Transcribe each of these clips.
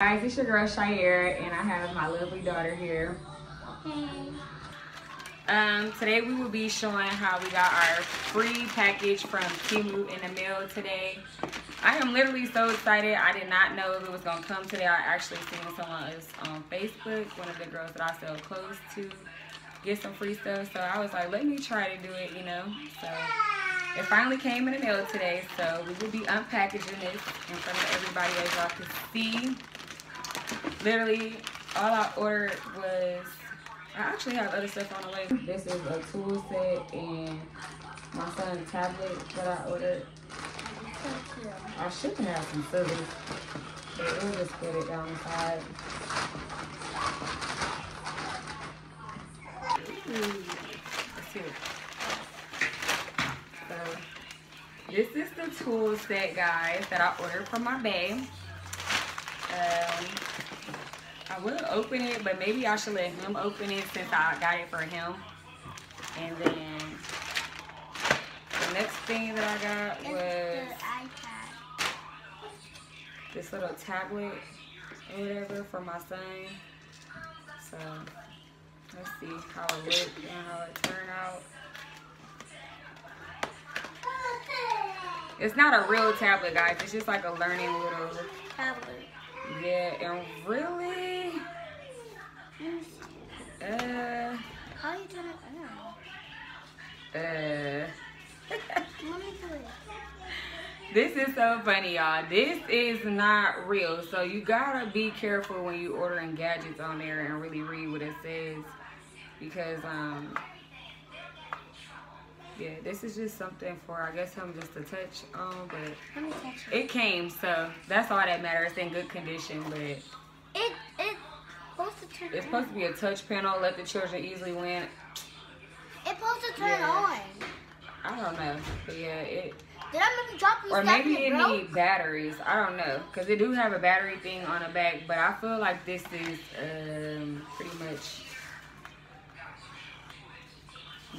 Guys, it's your girl Shiaira, and I have my lovely daughter here. Um, today we will be showing how we got our free package from Temu in the mail today. I am literally so excited. I did not know if it was gonna come today. I actually seen someone else on Facebook, one of the girls that I sell clothes to, get some free stuff. So I was like, let me try to do it, you know. So it finally came in the mail today. So we will be unpackaging this in front of everybody as y'all can see. Literally, all I ordered was, I actually have other stuff on the way. This is a tool set and my son's tablet that I ordered. I should have some scissors, but we'll just put it down the side. Let's see. So, this is the tool set, guys, that I ordered from my babe. Um, I will open it, but maybe I should let him open it since I got it for him. And then the next thing that I got was this little tablet or whatever for my son. So let's see how it looks and how it turned out. It's not a real tablet, guys. It's just like a learning little Tablet. yeah, and really, uh, How you turn it on? Uh, Let me do it. this is so funny, y'all. This is not real, so you gotta be careful when you ordering gadgets on there and really read what it says, because um, yeah, this is just something for I guess him just to touch on, but touch it. it came, so that's all that matters. It's in good condition, but. It it supposed to turn It's supposed to be a touch panel, let the children easily win. It's supposed to turn Yeah. on. I don't know. But yeah, it Did I make you drop these or maybe it broke? need batteries. I don't know. Cause they do have a battery thing on the back, but I feel like this is um pretty much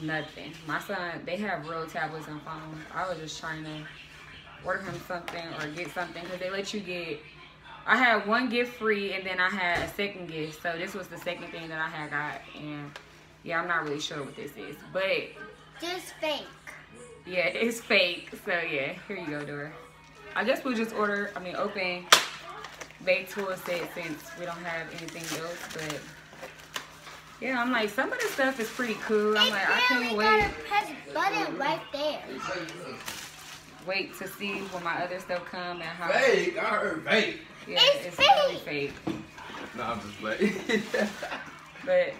nothing. My son, they have real tablets and phones. I was just trying to order him something or get something because they let you get. I had one gift free and then I had a second gift. So this was the second thing that I had got, and yeah, I'm not really sure what this is, but This fake. yeah, it's fake. So yeah, here you go, Dora. I guess we'll just order. I mean, open Bay tool set since we don't have anything else, but. Yeah, I'm like, some of the stuff is pretty cool. I'm It like, I can't wait. gotta press button right there. wait to see when my other stuff come and how. Fake. I heard fake. Yeah, It's it's, really fake. No, I'm just playing. But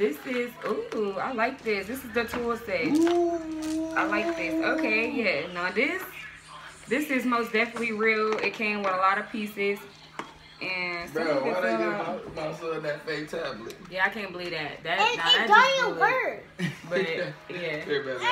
this is ooh, I like this. This is the tool set. I like this. Okay, yeah. Now this this is most definitely real. It came with a lot of pieces. And some Bro, of it why they give my, my son that fake tablet? Yeah, I can't believe that. That And nah, it that don't just even blew it. work. But yeah. Here, baby.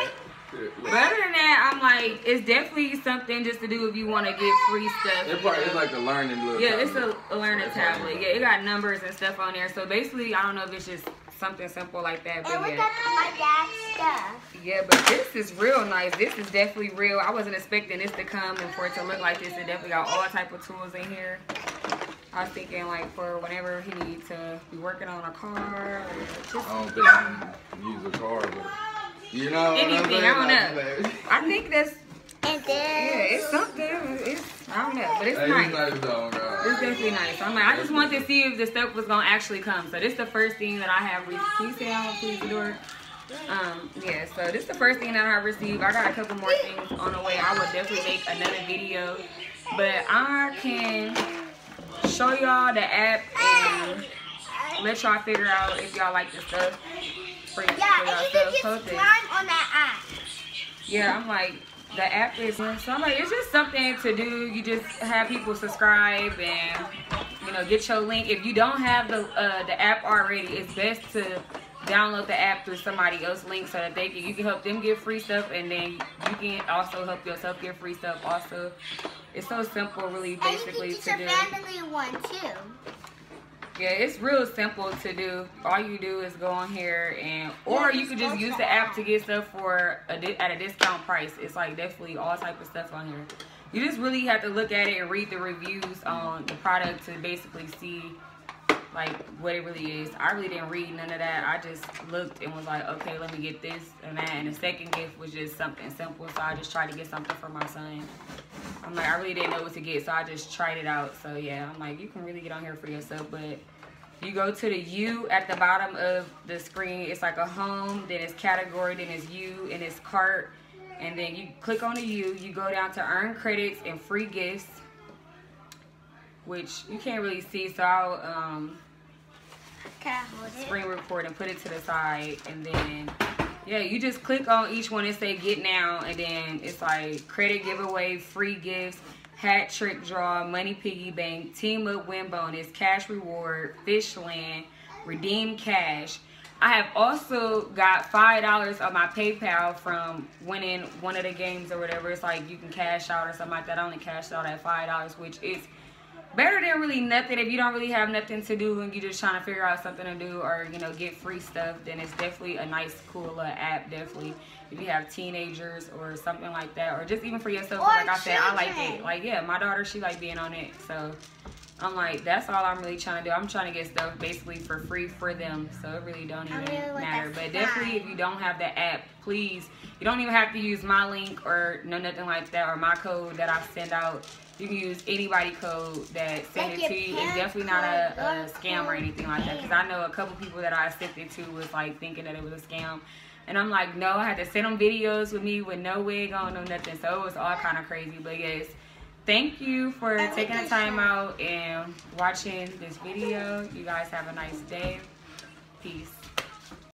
Here, But look. other than that, I'm like, it's definitely something just to do if you want to get free stuff. It probably know? is like a learning little Yeah, it's a, a learning tablet. Yeah, it got numbers and stuff on there. So basically, I don't know if it's just something simple like that, And but look yeah. at my dad's stuff. Yeah, but this is real nice. This is definitely real. I wasn't expecting this to come and for it to look like this. It definitely got all type of tools in here. I was thinking like for whenever he needs to be working on a car or just I don't think I use a car, but you know I'm anything. I don't know. I think that's And yeah, it's something. It's I don't know, but it's Hey, nice. it's nice though. It's definitely nice. I'm like, I just wanted to see if the stuff was gonna actually come. So this is the first thing that I have. received. Can you say I please the door? Um, yeah. So this is the first thing that I received. I got a couple more things on the way. I will definitely make another video, but I can show y'all the app and let y'all figure out if y'all like the stuff for, for Yeah, and you can just climb on that app. Yeah, I'm like, the app is, so I'm like, it's just something to do. You just have people subscribe and, you know, get your link. If you don't have the uh, the app already, it's best to download the app through somebody else's link so that they can, you can help them get free stuff and then you can also help yourself get free stuff also. It's so simple, really, basically And you can teach to your do. family one too. Yeah, it's real simple to do. All you do is go on here and, or you could just use the app app. to get stuff for a di- at a discount price. It's like definitely all type of stuff on here. you just really have to look at it and read the reviews on the product to basically see like what it really is. I really didn't read none of that. I just looked and was like, okay, let me get this and that. And the second gift was just something simple. So I just tried to get something for my son. I'm like, I really didn't know what to get. So I just tried it out. So yeah, I'm like, you can really get on here for yourself. But you go to the U at the bottom of the screen. It's like a home, then it's category, then it's U, and it's cart. And then you click on the U. You go down to earn credits and free gifts which you can't really see. So I'll um, Can I hold it? screen record and put it to the side. And then, yeah, you just click on each one and say get now. And then it's like credit giveaway, free gifts, hat trick draw, money piggy bank, team up win bonus, cash reward, fish land, redeem cash. I have also got five dollars on my PayPal from winning one of the games or whatever. It's like you can cash out or something like that. I only cashed out at five dollars, which is better than really nothing. If you don't really have nothing to do and you're just trying to figure out something to do or you know get free stuff, then it's definitely a nice, cool little app. Definitely, if you have teenagers or something like that, or just even for yourself. Or like I said, I like it. Like yeah, my daughter, she like being on it. So I'm like, that's all I'm really trying to do. I'm trying to get stuff basically for free for them. So it really don't even really matter. But definitely, if you don't have the app, please, you don't even have to use my link or no nothing like that or my code that I send out. You can use anybody code that send Like it to you. It's definitely not a, a scam or anything like that. Because I know a couple people that I sent it to was like thinking that it was a scam. And I'm like, no, I had to send them videos with me with no wig on, no nothing. So it was all kind of crazy. But yes, thank you for taking the time out and watching this video. You guys have a nice day. Peace.